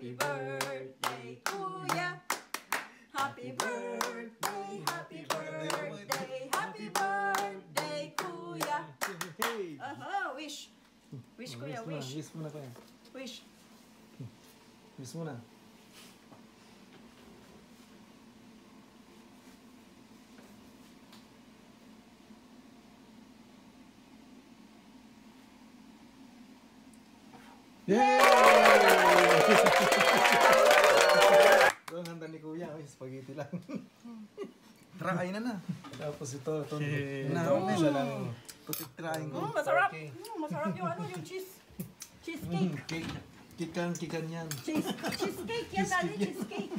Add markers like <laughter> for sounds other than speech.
Happy birthday, Kuya. Happy birthday, happy birthday, happy birthday, Kuya. Aha, uh-huh, wish. Wish, Kuya, wish. Wish muna kuya. Wish. Wish muna. Yay! Ay, spaghetti lang. <laughs> Kain na na. Tapos ito, ito. Hinaharap na Isa lang. Putitirahin ko. Mm, masarap. Okay. Mm, masarap yung ano, yung cheese. Cheesecake. Cake. Kikan, kikan yan. Cheese, cheesecake yan, dali, cheesecake.